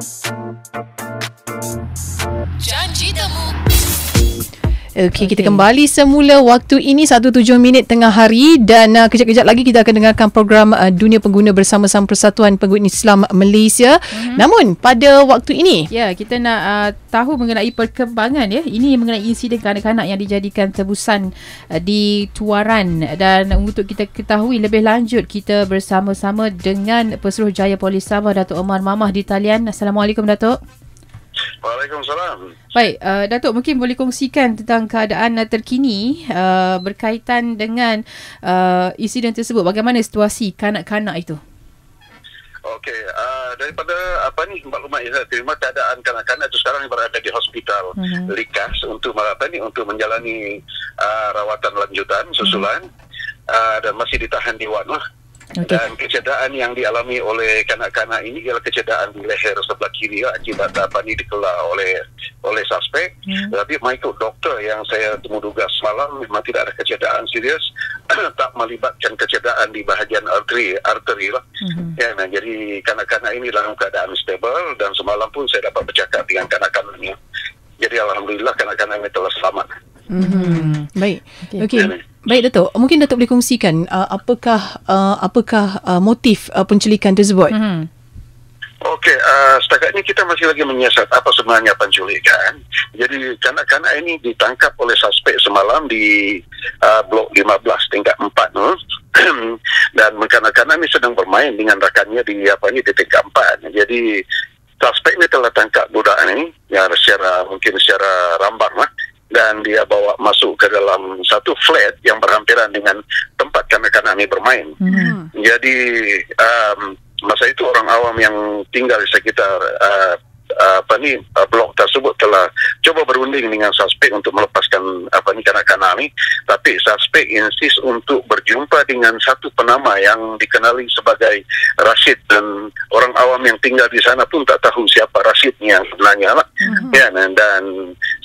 Thank you. Okey, kita kembali semula waktu ini 17 minit tengah hari dan uh, kejap-kejap lagi kita akan dengarkan program uh, Dunia Pengguna bersama-sama Persatuan Pengguna Islam Malaysia. Mm-hmm. Namun pada waktu ini Ya, kita nak uh, tahu mengenai perkembangan ya. Ini mengenai insiden kanak-kanak yang dijadikan tebusan uh, di Tuaran dan untuk kita ketahui lebih lanjut kita bersama-sama dengan Pesuruhjaya Polis Sabah Datuk Omar Mamah di talian. Assalamualaikum Datuk. Waalaikumsalam. Baik, uh, Datuk mungkin boleh kongsikan tentang keadaan terkini uh, berkaitan dengan uh, insiden tersebut. Bagaimana situasi kanak-kanak itu? Okey, uh, daripada apa ni maklumat yang saya terima keadaan kanak-kanak itu sekarang berada di hospital Mhm. Likas untuk apa ni untuk menjalani uh, rawatan lanjutan susulan uh, dan masih ditahan di Wan lah. Okey. Dan kecederaan yang dialami oleh kanak-kanak ini ialah kecederaan di leher sebelah kiri lah, akibat apa ni dikelar oleh oleh suspek. Hmm. Tapi mengikut doktor yang saya temu duga semalam memang tidak ada kecederaan serius tak melibatkan kecederaan di bahagian arteri arteri lah. Mhm. Ya, nah, jadi kanak-kanak ini dalam keadaan stabil dan semalam pun saya dapat bercakap dengan kanak-kanaknya. Jadi alhamdulillah kanak-kanak ini telah selamat. Hmm. Baik. Okey. Okey. Okay. Baik Datuk, mungkin Datuk boleh kongsikan uh, apakah uh, apakah uh, motif uh, penculikan tersebut? Mhm. Okey, uh, setakat ini kita masih lagi menyiasat apa sebenarnya penculikan. Jadi kanak-kanak ini ditangkap oleh suspek semalam di uh, blok 15 tingkat 4 tu. dan kanak-kanak ini sedang bermain dengan rakannya di apa ni di tingkat 4. Jadi suspek ini telah tangkap budak ini yang secara mungkin secara dia bawa masuk ke dalam satu flat yang berhampiran dengan tempat kanak-kanak ini bermain. Mhm. Jadi um, masa itu orang awam yang tinggal di sekitar uh, apa ni uh, blok tersebut telah coba berunding dengan suspek untuk melepaskan apa ni kanak-kanak ni tapi suspek insist untuk berjumpa dengan satu penama yang dikenali sebagai Rashid dan orang awam yang tinggal di sana pun tak tahu siapa Rashidnya sebenarnya lah Mhm. ya dan, dan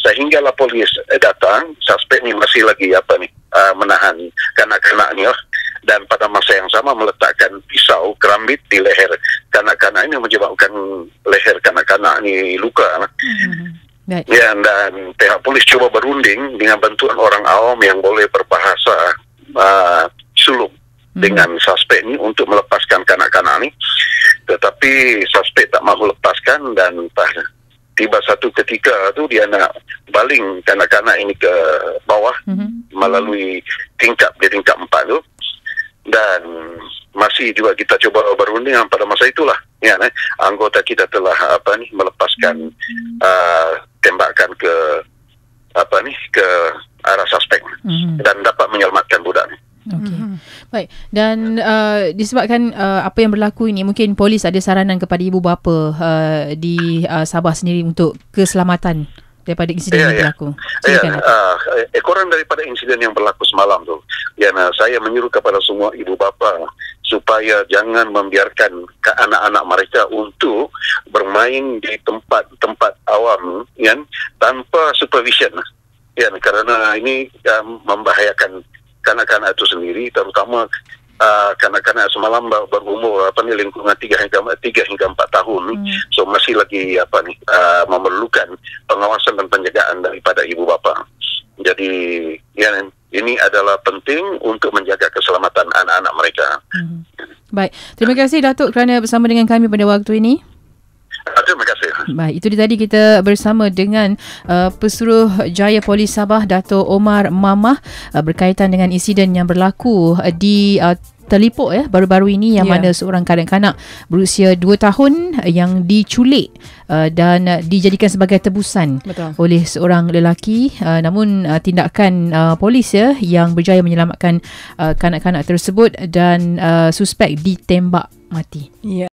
sehinggalah polis eh, datang suspek ni masih lagi apa ni uh, menahan kanak-kanak ni lah dan pada masa yang sama meletakkan pisau kerambit di leher kanak-kanak ini menyebabkan leher kanak-kanak ni luka. Baik. Ya, dan pihak polis cuba berunding dengan bantuan orang awam yang boleh berbahasa uh, sulung Mhm. dengan suspek ni untuk melepaskan kanak-kanak ni. Tetapi suspek tak mahu lepaskan dan tiba satu ketika tu dia nak baling kanak-kanak ini ke bawah Mhm. melalui tingkap di tingkap empat tu dan masih juga kita cuba berunding pada masa itulah ya eh, anggota kita telah apa ni melepaskan uh, tembakan ke apa ni ke arah suspek Mhm. dan dapat menyelamatkan budak ni. Okey. Baik. Dan uh, disebabkan uh, apa yang berlaku ini mungkin polis ada saranan kepada ibu bapa uh, di uh, Sabah sendiri untuk keselamatan daripada insiden Ya, yang ya. berlaku. Ya, Silakan. Datuk. uh, ekoran daripada insiden yang berlaku semalam tu, ya, nah, saya menyuruh kepada semua ibu bapa supaya jangan membiarkan ke anak-anak mereka untuk bermain di tempat-tempat awam, ya, tanpa supervision. Ya, kerana ini um, membahayakan kanak-kanak itu sendiri, terutama uh, kanak-kanak semalam ber- berumur apa ni lingkungan 3 hingga 3 hingga 4 tahun. Hmm. So masih lagi apa ni uh, memerlukan pengawasan dan penjagaan daripada ibu bapa. Jadi ya ini adalah penting untuk menjaga keselamatan anak-anak mereka. Mhm. Baik. Terima kasih Datuk kerana bersama dengan kami pada waktu ini. Uh, terima kasih. Baik, itu dia tadi kita bersama dengan uh, Pesuruh Jaya Polis Sabah Dato' Omar Mamah uh, berkaitan dengan insiden yang berlaku uh, di uh, Telipuk ya baru-baru ini yang Ya. mana seorang kanak-kanak berusia 2 tahun uh, yang diculik uh, dan uh, dijadikan sebagai tebusan Betul. oleh seorang lelaki uh, namun uh, tindakan uh, polis ya yang berjaya menyelamatkan uh, kanak-kanak tersebut dan uh, suspek ditembak mati. Ya.